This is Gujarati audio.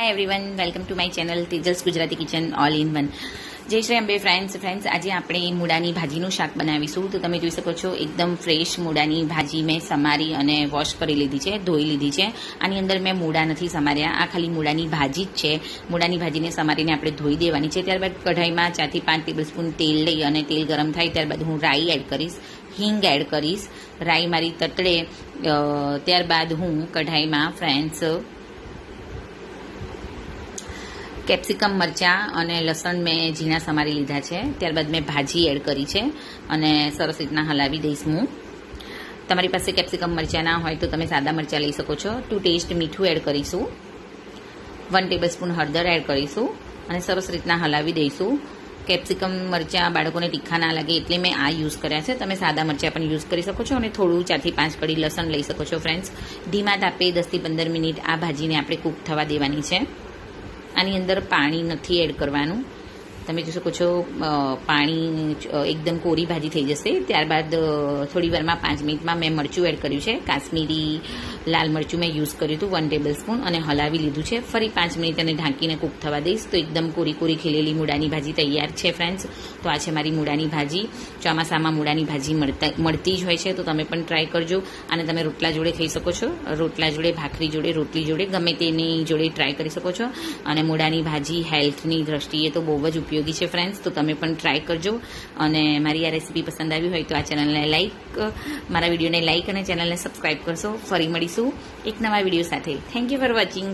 Hi everyone welcome to my channel Tejas Gujarati kitchen all in one Jai Shri Ambe friends friends આજે આપણે મૂળાની ભાજીનું શાક બનાવીશું. તો તમે જોઈ શકો છો, એકદમ ફ્રેશ મૂળાની ભાજી મેં સમારી અને વોશ કરી લીધી છે, ધોઈ લીધી છે. આની અંદર મેં મૂળા નથી સમાર્યા. આ ખાલી મૂળાની ભાજી જ છે. મૂળાની ભાજીને સમારીને આપણે ધોઈ દેવાની છે. ત્યારબાદ કઢાઈમાં ચારથી પાંચ ટેબલ સ્પૂન તેલ લઈ અને તેલ ગરમ થાય ત્યારબાદ હું રાઈ એડ કરીશ, હિંગ એડ કરીશ. રાઈ મારી તતડે. ત્યારબાદ હું કઢાઈમાં ફ્રેન્ડ્સ કેપ્સિકમ મરચાં અને લસણ મેં ઝીણા સમારી લીધા છે. ત્યારબાદ મેં ભાજી એડ કરી છે અને સરસ રીતના હલાવી દઈશ હું. તમારી પાસે કેપ્સિકમ મરચાં ના હોય તો તમે સાદા મરચાં લઈ શકો છો. ટુ ટેસ્ટ મીઠું એડ કરીશું. વન ટેબલ સ્પૂન હળદર એડ કરીશું અને સરસ રીતના હલાવી દઈશું. કેપ્સિકમ મરચાં બાળકોને તીખા ના લાગે એટલે મેં આ યુઝ કર્યા છે. તમે સાદા મરચાં પણ યુઝ કરી શકો છો અને થોડું ચારથી પાંચ કડી લસણ લઈ શકો છો ફ્રેન્ડ્સ ધીમા તાપે દસથી પંદર મિનિટ આ ભાજીને આપણે કૂક થવા દેવાની છે. આની અંદર પાણી નથી એડ કરવાનું. તમે જોઈ શકો છો પાણી એકદમ કોરી ભાજી થઈ જશે. ત્યારબાદ થોડી વારમાં પાંચ મિનિટમાં મેં મરચું એડ કર્યું છે. કાશ્મીરી લાલ મરચું મેં યુઝ કર્યું હતું વન ટેબલ સ્પૂન અને હલાવી લીધું છે. ફરી પાંચ મિનિટ અને ઢાંકીને કૂક થવા દઈશ. તો એકદમ કોરી કોરી ખીલેલી મૂળાની ભાજી તૈયાર છે ફ્રેન્ડ્સ તો આ છે મારી મૂળાની ભાજી. ચોમાસામાં મૂળાની ભાજી મળતા જ હોય છે. તો તમે પણ ટ્રાય કરજો. અને તમે રોટલા જોડે ખાઈ શકો છો. રોટલા જોડે, ભાખરી જોડે, રોટલી જોડે, ગમે તેની જોડે ટ્રાય કરી શકો છો. અને મૂળાની ભાજી હેલ્થની દ્રષ્ટિએ તો બહુ જ ઉપયોગી છે ફ્રેન્ડ્સ તો તમે પણ ટ્રાય કરજો. અને મારી આ રેસીપી પસંદ આવી હોય તો આ ચેનલને લાઇક મારા વિડીયોને લાઇક અને ચેનલને સબસ્ક્રાઈબ કરશો. ફરી મળીશું એક નવા વીડિયો સાથે. Thank you for watching